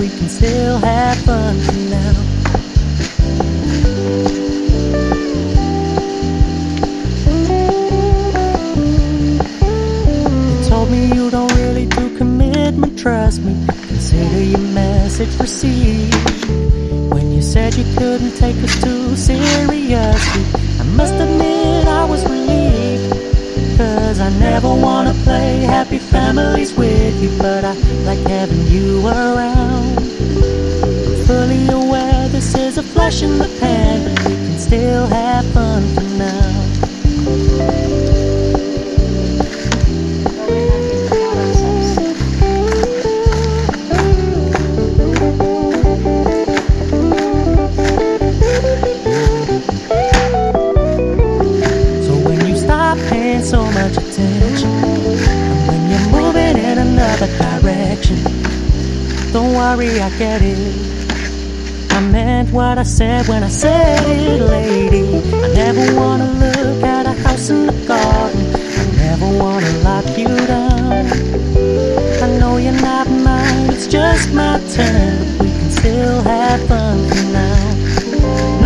we can still have fun now. You told me you don't really do commitment, trust me. Consider your message received. When you said you couldn't take us too seriously, I must admit I was relieved. Cause I never wanna play happy families with you, but I like having you around. But we can still have fun for now. So when you stop paying so much attention, and when you're moving in another direction, don't worry, I get it. Meant what I said when I said it, lady. I never wanna look at a house in the garden. I never wanna lock you down. I know you're not mine, it's just my turn, we can still have fun for now.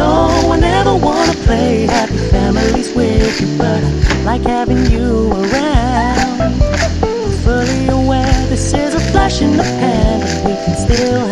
No, I never wanna play happy families with you, but I like having you around. I'm fully aware this is a flash in the pan, but we can still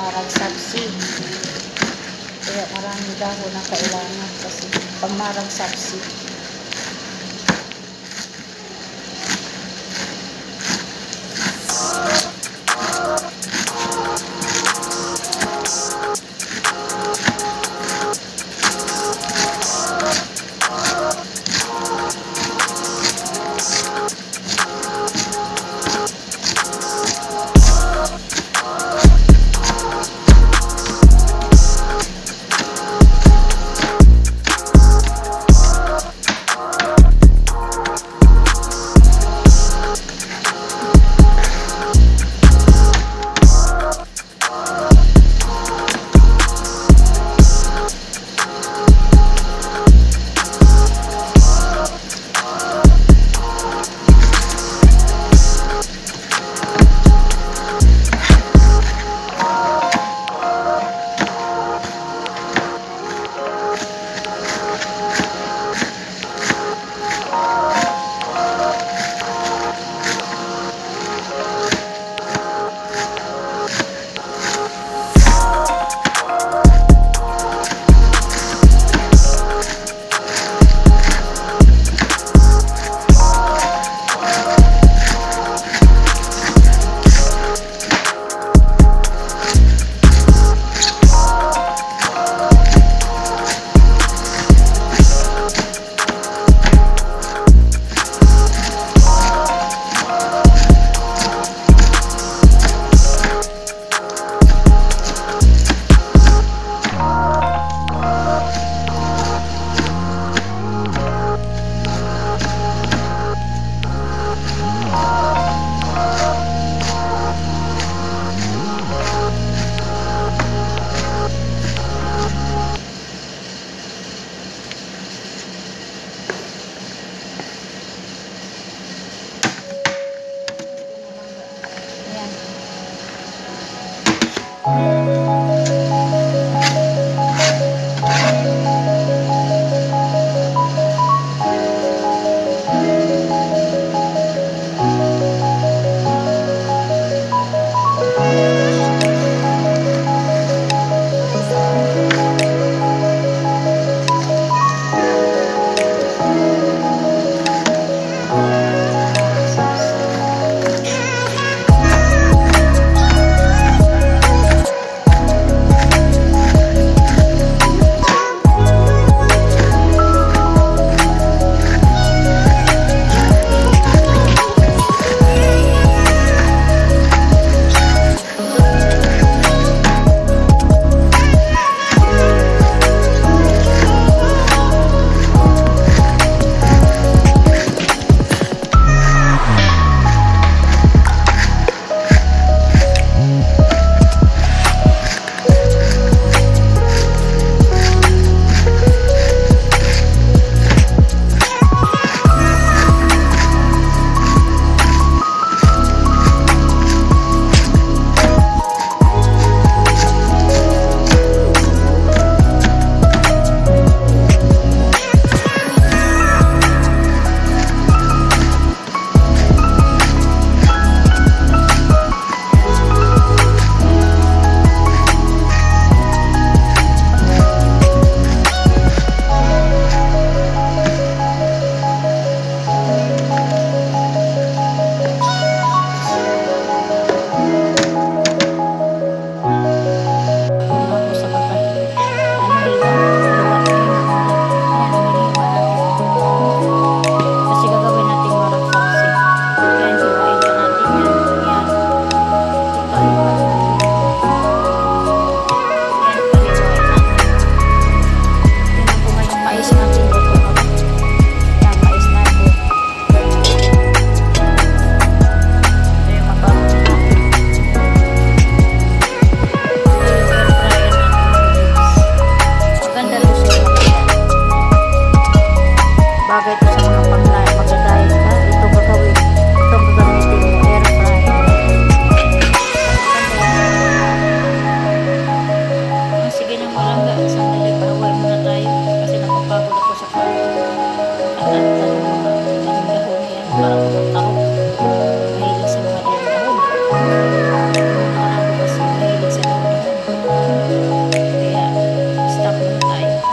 maragsak seed. Kaya marami dahon ang kailangan kasi pang maragsak seed.